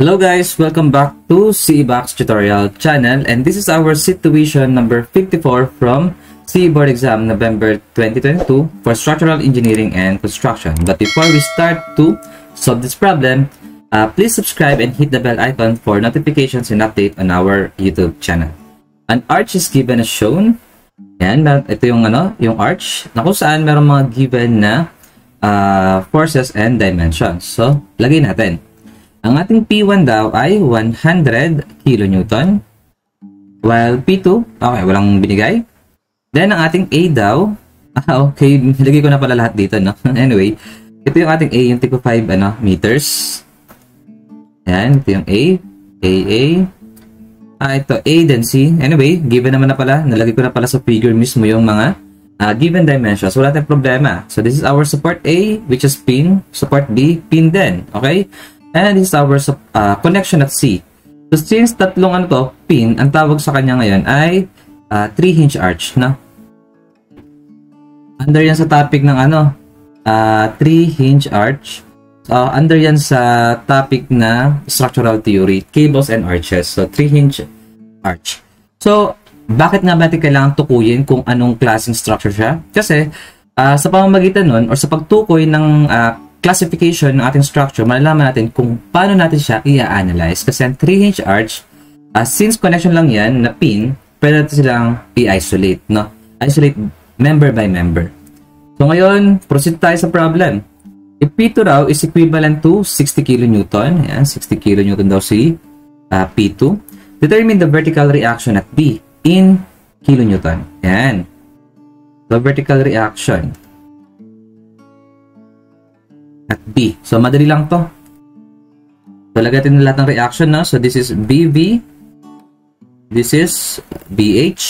Hello guys, welcome back to CEBOX tutorial channel and this is our situation number 54 from CE Board Exam November 2022 for Structural Engineering and Construction. But before we start to solve this problem, uh, please subscribe and hit the bell icon for notifications and update on our YouTube channel. An arch is given as shown. Yan, ito yung ano, yung arch na kung saan meron mga given na uh, forces and dimensions. So, lagay natin. Ang ating P1 daw ay 100 kN. While P2, okay, walang binigay. Then, ang ating A daw, ah, okay, nilagay ko na pala lahat dito, no? anyway, ito yung ating A, yung tipo 5 ano, meters. Yan, ito yung A, A, A. Ah, ito, A, then C. Anyway, given naman na pala, nalagay ko na pala sa figure mismo yung mga uh, given dimensions. Wala tayong problema. So, this is our support A, which is pin. Support B, pin din. Okay? And this is our uh, connection at C. So since tatlong ano to, pin, ang tawag sa kanya ngayon ay uh, 3-hinge arch na. Under yan sa topic ng ano, uh, 3-hinge arch. So, under yan sa topic na structural theory, cables and arches. So, 3-hinge arch. So, bakit nga ba natin kailangan tukuyin kung anong klaseng structure siya? Kasi, uh, sa pamamagitan nun, or sa pagtukoy ng uh, classification ng ating structure, malalaman natin kung paano natin siya i-analyze. Kasi ang 3-hinge arch, uh, since connection lang yan na pin, pwede natin silang i-isolate, no? Isolate member by member. So ngayon, proceed tayo sa problem. If P2 raw is equivalent to 60 kN, yan, 60 kN daw si uh, P2, determine the vertical reaction at B in kilonewton. Yan. The vertical reaction at B. So, madali lang to. So, lagatin na lahat ng reaction, no? So, this is BV. This is BH.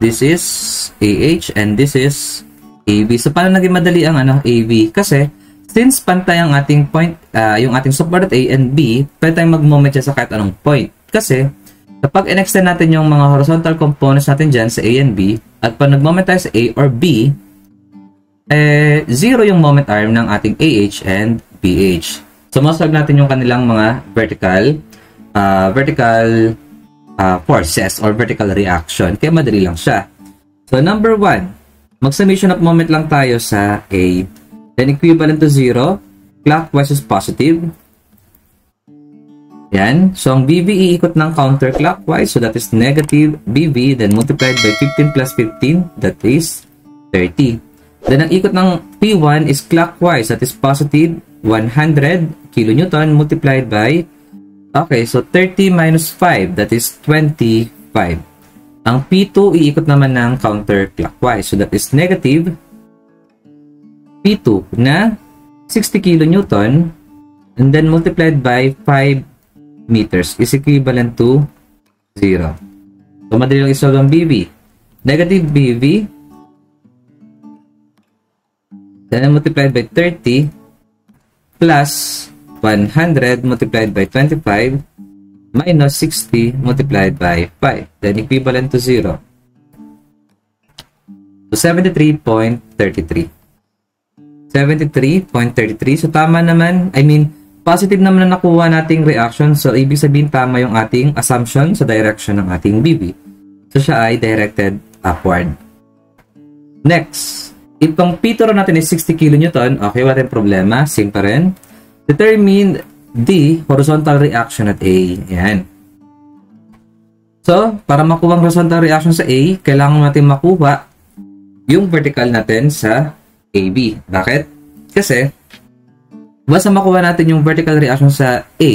This is AH. And this is AB. So, paano naging madali ang ano, AB? Kasi, since pantay ang ating point, uh, yung ating support A and B, pwede tayong mag-moment sa kahit anong point. Kasi, kapag in-extend natin yung mga horizontal components natin dyan sa A and B, at pag nag-moment tayo sa A or B, eh, zero yung moment arm ng ating AH and BH. So, masolve natin yung kanilang mga vertical uh, vertical uh, forces or vertical reaction. Kaya madali lang siya. So, number one, mag-summation of moment lang tayo sa A. Then, equivalent to zero. Clockwise is positive. Yan. So, ang BV iikot ng counterclockwise. So, that is negative BV. Then, multiplied by 15 plus 15. That is 30. Then, ang ikot ng P1 is clockwise. That is positive 100 kilonewton multiplied by Okay, so 30 minus 5, that is 25. Ang P2, iikot naman ng counterclockwise. So, that is negative P2 na 60 kilonewton and then multiplied by 5 meters is equivalent to 0. So, madali lang isolve ang BV. Negative BV Then multiplied by 30 plus 100 multiplied by 25 minus 60 multiplied by 5. Then equivalent to 0. So 73.33. 73.33. So tama naman, I mean, positive naman na nakuha nating reaction. So ibig sabihin tama yung ating assumption sa direction ng ating BB. So siya ay directed upward. Next. If ang P natin is 60 kN, okay, wala tayong problema. Same pa rin. Determine the horizontal reaction at A. Yan. So, para makuha ang horizontal reaction sa A, kailangan natin makuha yung vertical natin sa AB. Bakit? Kasi, basta makuha natin yung vertical reaction sa A,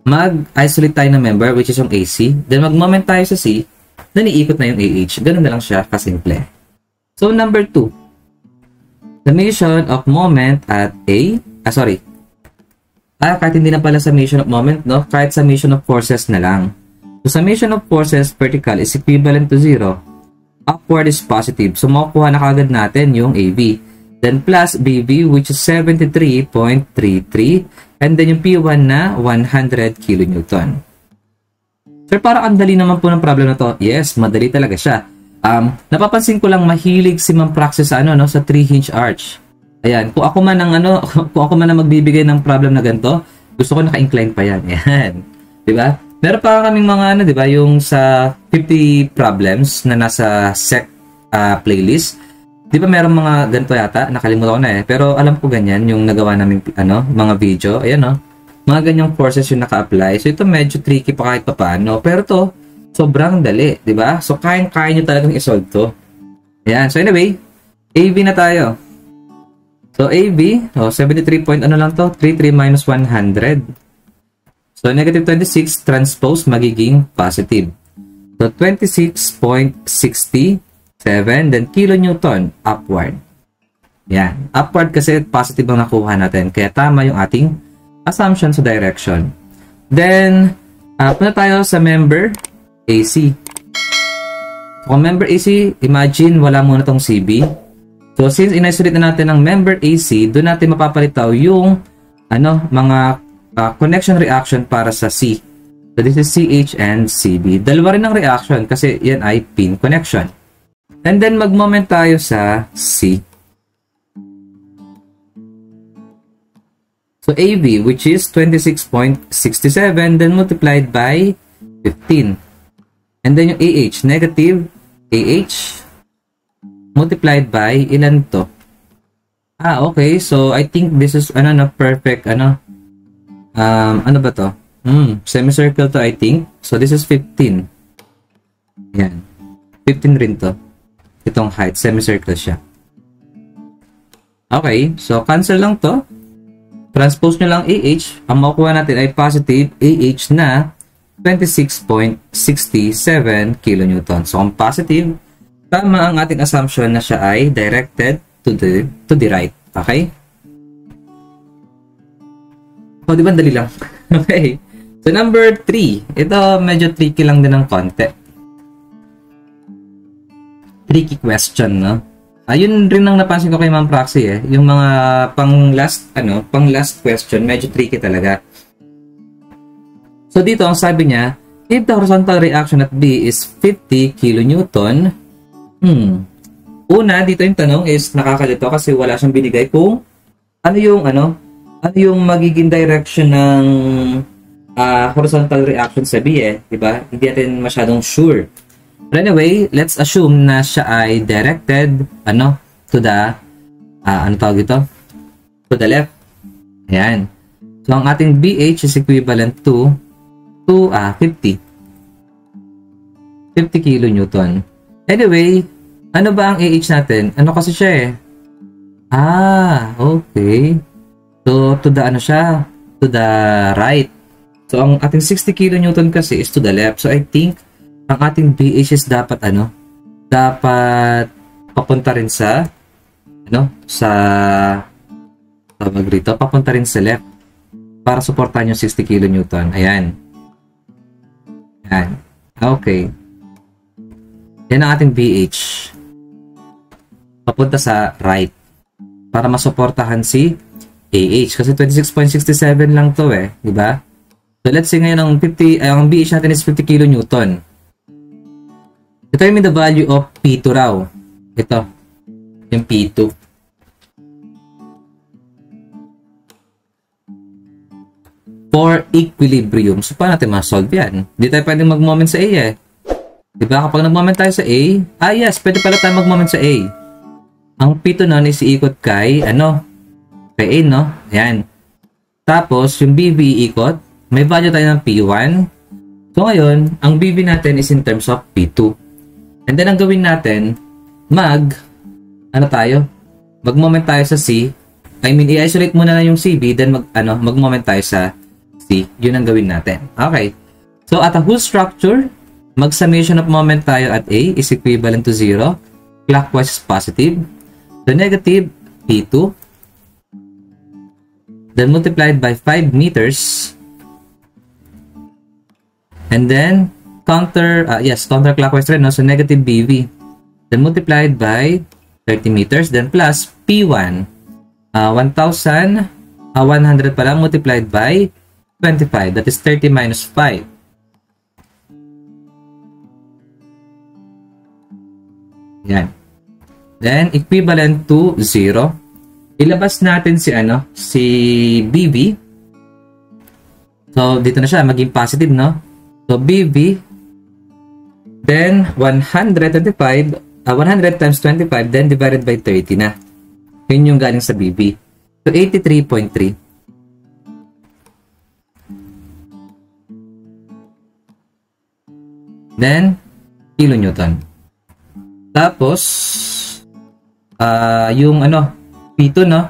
mag-isolate tayo ng member, which is yung AC. Then, mag-moment tayo sa C, then iikot na yung AH. Ganun na lang siya kasimple. So, number 2 summation of moment at A, ah sorry, ah kahit hindi na pala summation of moment, no? Kahit summation of forces na lang. So, summation of forces vertical is equivalent to 0. Upward is positive. So, makukuha na kagad natin yung AB. Then, plus BB, which is 73.33. And then, yung P1 na 100 kN. Sir, parang ang dali naman po ng problem na to. Yes, madali talaga siya. Um, napapansin ko lang mahilig si Ma'am Praxis sa ano no sa 3 hinge arch. Ayan, kung ako man ang ano, kung ako man ang magbibigay ng problem na ganito, Gusto ko naka-incline pa yan. Yan. Di ba? Meron pa kaming mga ano, di ba? Yung sa 50 problems na nasa sec uh, playlist. Di ba meron mga ganito yata? Nakalimutan ko na eh. Pero alam ko ganyan yung nagawa namin ano, mga video. Ayan no. Mga ganyang courses yung naka-apply. So ito medyo tricky pa kahit pa paano. Pero to, sobrang dali. Di ba? So kayang-kaya nyo talagang isolve to. Ayan. So anyway, AV na tayo. So, AB, oh, 73 point, ano lang to? 33 minus 100. So, negative 26 transpose magiging positive. So, 26.67, then kilonewton upward. Yan. Upward kasi positive ang nakuha natin. Kaya tama yung ating assumption sa direction. Then, uh, punta tayo sa member AC. Kung member AC, imagine wala muna tong CB. So, since in-isolate na natin ang member AC, doon natin mapapalitaw yung ano, mga uh, connection reaction para sa C. So, this is CH and CB. Dalawa rin ang reaction kasi yan ay pin connection. And then, mag-moment tayo sa C. So, AV, which is 26.67, then multiplied by 15. And then yung AH, negative AH multiplied by ilan to? Ah, okay. So, I think this is, ano na, perfect, ano, um, ano ba to? Hmm, semicircle to, I think. So, this is 15. Yan. 15 rin to. Itong height, semicircle siya. Okay, so cancel lang to. Transpose nyo lang AH. Ang makukuha natin ay positive AH na 26.67 kN. So, kung positive, tama ang ating assumption na siya ay directed to the to the right. Okay? O, oh, di ba dali lang? okay. So, number 3. Ito, medyo tricky lang din ng konti. Tricky question, no? Ayun rin ang napansin ko kay Ma'am Praxi, eh. Yung mga pang last, ano, pang last question, medyo tricky talaga. So, dito, ang sabi niya, if the horizontal reaction at B is 50 kilonewton, Hmm. Una, dito yung tanong is nakakalito kasi wala siyang binigay kung ano yung ano, ano yung magiging direction ng uh, horizontal reaction sa B eh, di ba? Hindi natin masyadong sure. But anyway, let's assume na siya ay directed ano to the uh, ano tawag ito? To the left. Ayan. So ang ating BH is equivalent to to uh, 50. 50 kilonewton. Anyway, ano ba ang AH natin? Ano kasi siya eh? Ah, okay. So, to the ano siya? To the right. So, ang ating 60 kN kasi is to the left. So, I think, ang ating BH is dapat ano? Dapat papunta rin sa ano? Sa tawag rito, papunta rin sa left para suportahan yung 60 kN. Ayan. Ayan. Okay. Yan ang ating BH. Papunta sa right. Para masuportahan si AH. Kasi 26.67 lang to eh. Ba? So let's say ngayon ang 50, ay, ang BH natin is 50 kN. Determine the value of P2 raw. Ito. Yung P2. For equilibrium. So, paano natin ma-solve yan? Hindi tayo pwedeng mag-moment sa A eh. Diba? Kapag nag-moment tayo sa A, ah yes, pwede pala tayo mag-moment sa A. Ang P2 nun is iikot kay, ano, kay A, no? Ayan. Tapos, yung BB ikot, may value tayo ng P1. So, ngayon, ang BB natin is in terms of P2. And then, ang gawin natin, mag, ano tayo? Mag-moment tayo sa C. I mean, i-isolate muna na yung CB, then mag, ano, mag-moment tayo sa C. Yun ang gawin natin. Okay. So, at a whole structure, Mag-summation of moment tayo at A is equivalent to 0. Clockwise is positive. The negative, P2. Then multiplied by 5 meters. And then, counter, uh, yes, counterclockwise rin, no? so negative BV. Then multiplied by 30 meters. Then plus P1. Uh, 1,100 uh, pala multiplied by 25. That is 30 minus 5. Yan. Then, equivalent to 0. Ilabas natin si ano, si BB. So, dito na siya, maging positive, no? So, BV, then 125, uh, 100 times 25, then divided by 30 na. Yun yung galing sa BV. So, 83.3. Then, kilonewton. Tapos, uh, yung ano, P2, no?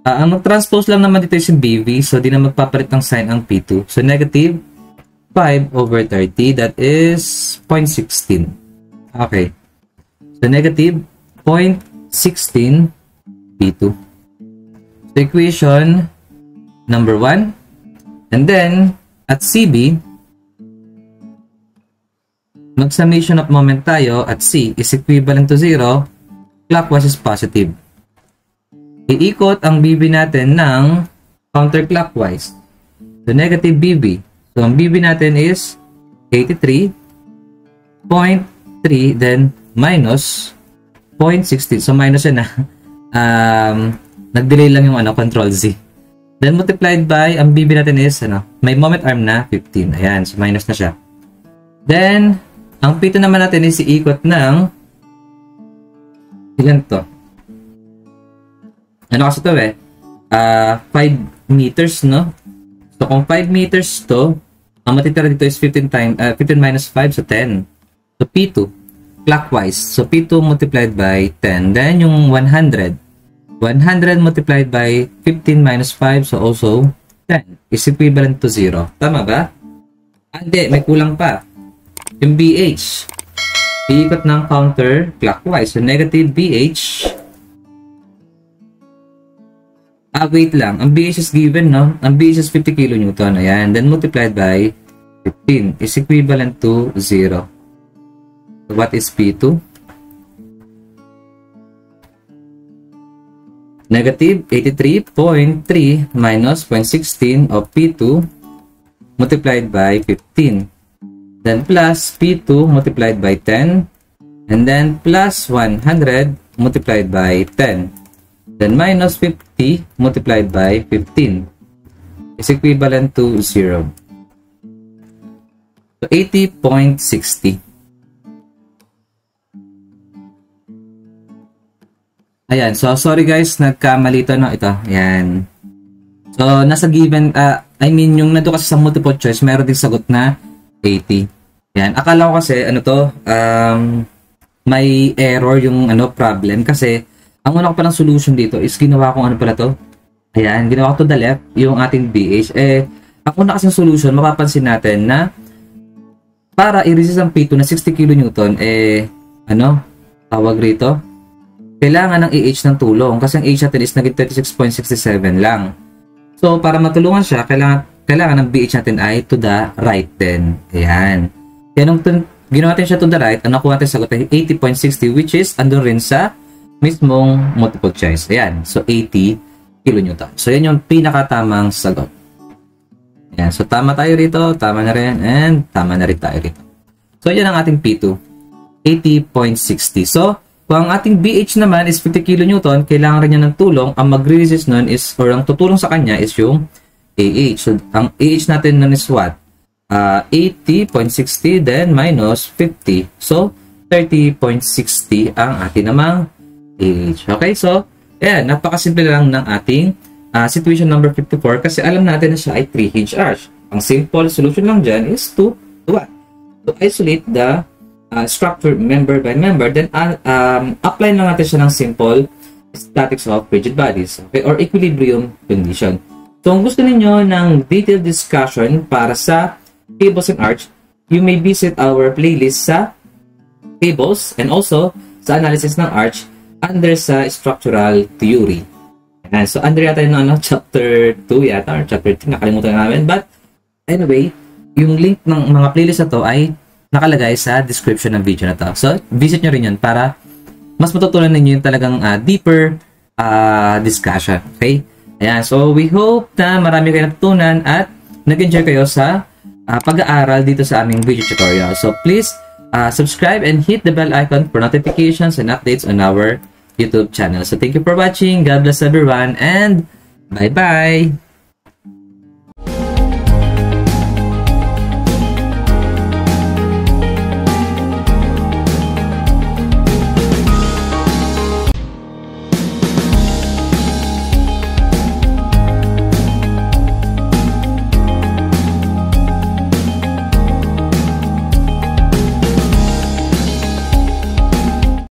Uh, ang mag-transpose lang naman dito is yung BV, so di na magpapalit ng sign ang P2. So, negative 5 over 30, that is 0.16. Okay. So, negative 0.16 P2. So, equation number 1. And then, at CB, mag-summation of moment tayo at C is equivalent to 0, clockwise is positive iikot ang BB natin ng counterclockwise. So, negative BB. So, ang BB natin is 83.3 then minus 0.16. So, minus yan na. um, nag-delay lang yung ano, control Z. Then, multiplied by, ang BB natin is, ano, may moment arm na 15. Ayan, so minus na siya. Then, ang P2 naman natin is iikot ng ilan to? ano kasi to eh, uh, ah, 5 meters, no? So, kung 5 meters to, ang matitira dito is 15 times, uh, 15 minus 5, so 10. So, P2, clockwise. So, P2 multiplied by 10. Then, yung 100. 100 multiplied by 15 minus 5, so also 10 is equivalent to 0. Tama ba? Ah, hindi, may kulang pa. Yung BH, iikot ng counter clockwise. So, negative BH Ah, wait lang. Ang BH is given, no? Ang BH is 50 kN. Ayan. Then multiplied by 15 is equivalent to 0. So, what is P2? Negative 83.3 minus 0.16 of P2 multiplied by 15. Then plus P2 multiplied by 10. And then plus 100 multiplied by 10. Then minus 50 multiplied by 15 is equivalent to 0. So 80.60. Ayan. So sorry guys, nagkamali ito no ito. Ayan. So nasa given uh, I mean yung nando kasi sa multiple choice, meron din sagot na 80. Ayan. Akala ko kasi ano to, um, may error yung ano problem kasi ang una ko palang solution dito is ginawa kong ano pala to. Ayan, ginawa ko to the left, yung ating BH. Eh, ang una kasing solution, mapapansin natin na para i-resist ang P2 na 60 kN, eh, ano, tawag rito, kailangan ng AH ng tulong kasi ang AH natin is naging 36.67 lang. So, para matulungan siya, kailangan, kailangan ng BH natin ay to the right then. Ayan. Kaya nung ginawa natin siya to the right, ang nakuha natin sagot ay 80.60 which is andun rin sa mismong multiple choice. Ayan. So, 80 kilonewton. So, yan yung pinakatamang sagot. Ayan. So, tama tayo rito. Tama na rin. And tama na rin tayo rito. So, yan ang ating P2. 80.60. So, kung ang ating BH naman is 50 kilonewton, kailangan rin niya ng tulong. Ang mag-resist nun is, or ang tutulong sa kanya is yung AH. So, ang AH natin nun is what? Uh, 80.60 then minus 50. So, 30.60 ang ating namang age. Okay, so, ayan, napakasimple lang ng ating uh, situation number 54 kasi alam natin na siya ay 3HR. Ang simple solution lang dyan is to, to what? To isolate the uh, structure member by member, then uh, um, apply lang natin siya ng simple statics of rigid bodies, okay, or equilibrium condition. So, kung gusto niyo ng detailed discussion para sa cables and arch, you may visit our playlist sa cables and also sa analysis ng arch under sa structural theory. Ayan. So, under yata yung ano, chapter 2 yata or chapter 3, nakalimutan na namin. But, anyway, yung link ng mga playlist na to ay nakalagay sa description ng video na to. So, visit nyo rin yun para mas matutunan ninyo yung talagang uh, deeper uh, discussion. Okay? Ayan. So, we hope na marami kayo natutunan at nag-enjoy kayo sa uh, pag-aaral dito sa aming video tutorial. So, please uh, subscribe and hit the bell icon for notifications and updates on our YouTube channel. So thank you for watching. God bless everyone and bye-bye.